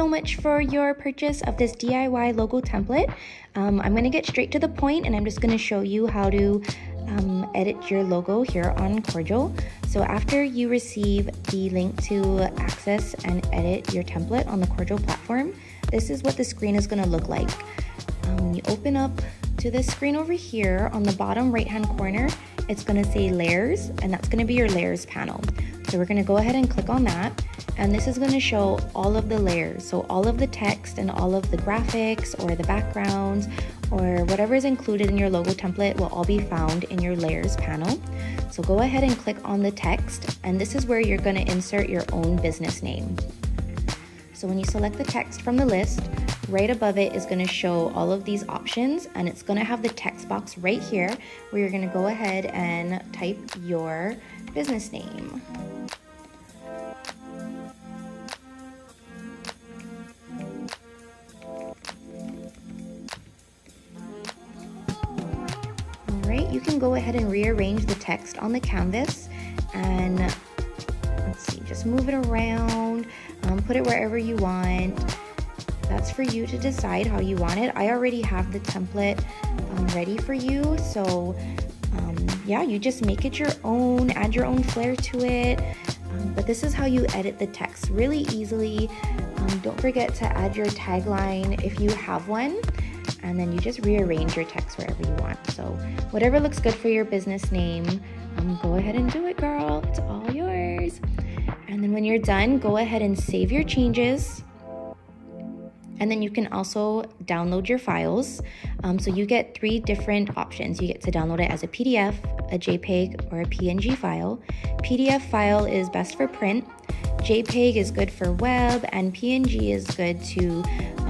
much for your purchase of this DIY logo template. Um, I'm going to get straight to the point and I'm just going to show you how to um, edit your logo here on Corjl. So after you receive the link to access and edit your template on the Corjl platform, this is what the screen is going to look like. Um, you open up to this screen over here on the bottom right hand corner, it's going to say layers and that's going to be your layers panel. So we're going to go ahead and click on that and this is going to show all of the layers. So all of the text and all of the graphics or the backgrounds or whatever is included in your logo template will all be found in your layers panel. So go ahead and click on the text and this is where you're going to insert your own business name. So when you select the text from the list, right above it is going to show all of these options and it's going to have the text box right here where you're going to go ahead and type your business name. Alright, you can go ahead and rearrange the text on the canvas and let's see, just move it around, um, put it wherever you want. That's for you to decide how you want it. I already have the template um, ready for you, so um, yeah, you just make it your own, add your own flair to it. Um, but this is how you edit the text really easily. Um, don't forget to add your tagline if you have one and then you just rearrange your text wherever you want. So whatever looks good for your business name, um, go ahead and do it, girl. It's all yours. And then when you're done, go ahead and save your changes. And then you can also download your files. Um, so you get three different options. You get to download it as a PDF, a JPEG, or a PNG file. PDF file is best for print. JPEG is good for web, and PNG is good to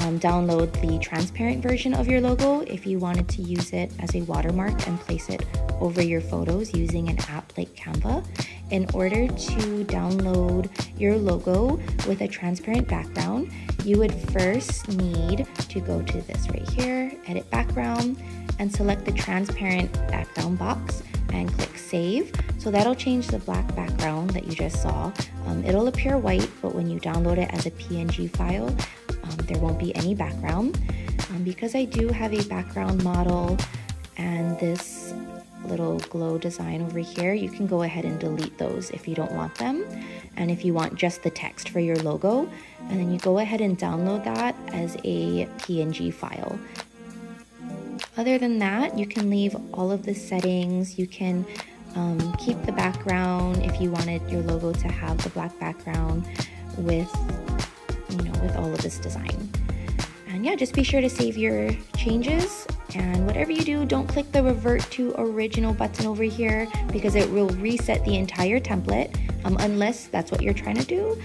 um, download the transparent version of your logo if you wanted to use it as a watermark and place it over your photos using an app like Canva. In order to download your logo with a transparent background, you would first need to go to this right here, edit background, and select the transparent background box and click save. So that'll change the black background that you just saw. Um, it'll appear white, but when you download it as a PNG file, um, there won't be any background. Um, because I do have a background model and this little glow design over here, you can go ahead and delete those if you don't want them. And if you want just the text for your logo, and then you go ahead and download that as a PNG file. Other than that, you can leave all of the settings. You can um, keep the background if you wanted your logo to have the black background with, you know, with all of this design. And yeah, just be sure to save your changes. And whatever you do, don't click the revert to original button over here because it will reset the entire template um, unless that's what you're trying to do.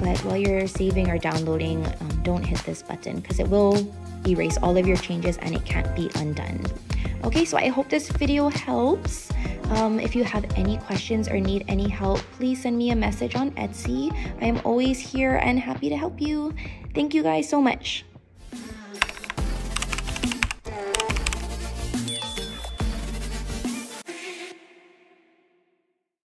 But while you're saving or downloading, um, don't hit this button because it will erase all of your changes and it can't be undone. Okay, so I hope this video helps. Um, if you have any questions or need any help, please send me a message on Etsy. I am always here and happy to help you. Thank you guys so much.